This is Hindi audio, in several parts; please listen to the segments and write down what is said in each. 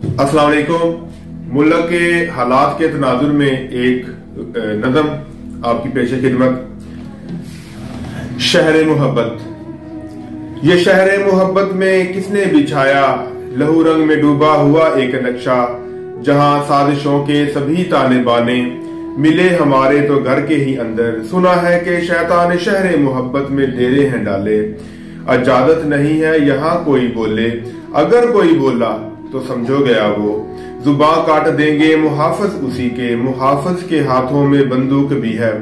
वालेकुम। मुल्क के हालात के तनाजुर में एक नज़म आपकी पेश खिदमत। शहर मोहब्बत। ये शहर मोहब्बत में किसने बिछाया? लहू रंग में डूबा हुआ एक नक्शा, जहाँ साजिशों के सभी ताने बाने मिले हमारे तो घर के ही अंदर। सुना है कि शैतान शहर मोहब्बत में डेरे हैं डाले। अजादत नहीं है, यहाँ कोई बोले। अगर कोई बोला तो समझो गया वो। जुबा काट देंगे मुहाफज उसी के। मुहाफज के हाथों में बंदूक भी है।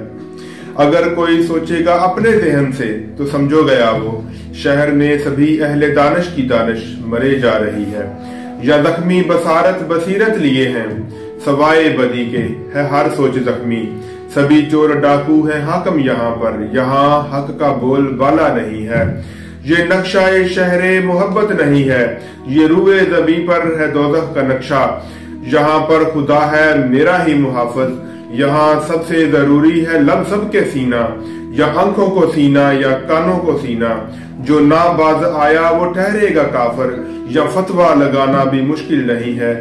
अगर कोई सोचेगा अपने जहन से तो समझो गया वो, शहर में सभी अहले दानश की दानश मरे जा रही है। या जख्मी बसारत बसीरत लिए हैं, सवाए बदी के है हर सोच जख्मी। सभी चोर डाकू है हाकम यहाँ पर, यहाँ हक का बोल बाला नहीं है। ये नक्शा शहर मोहब्बत नहीं है, ये रुए जबी पर है दोजख का नक्शा। यहाँ पर खुदा है मेरा ही मुहाफज, यहाँ सबसे ज़रूरी है लब सबके सीना, या आँखों को सीना, या कानों को सीना। जो नाबाज आया वो ठहरेगा काफर, या फतवा लगाना भी मुश्किल नहीं है।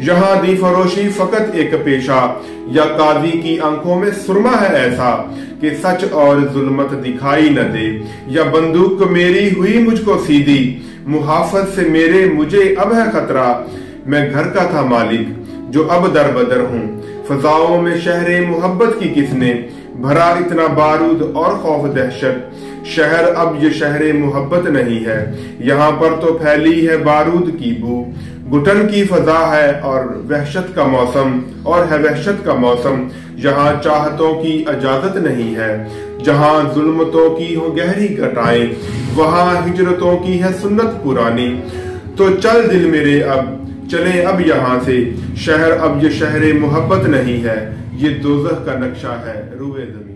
यहाँ दी फरोशी फकत एक पेशा। या काजी की आँखों में सुरमा है ऐसा कि सच और जुल्मत दिखाई न दे। या बंदूक मेरी हुई मुझको सीधी। मुहाफत से मेरे मुझे अब है खतरा। मैं घर का था मालिक, जो अब दर बदर हूँ। फजाओं में शहरे मोहब्बत की किसने। भरा इतना बारूद और खौफ दहशत शहर अब ये शहर मोहब्बत नहीं है। यहाँ पर तो फैली है बारूद की बू। घुटन की फजा है और वहशत का मौसम, और है वहशत का मौसम। जहाँ चाहतों की इजाज़त नहीं है। जहाँ जुल्मतों की हो गहरी घटाएँ, वहाँ हिजरतों की है सुन्नत पुरानी। तो चल दिल मेरे अब, चले अब यहाँ से। शहर अब ये शहर मोहब्बत नहीं है। ये दोजह का नक्शा है, रुए जमी पर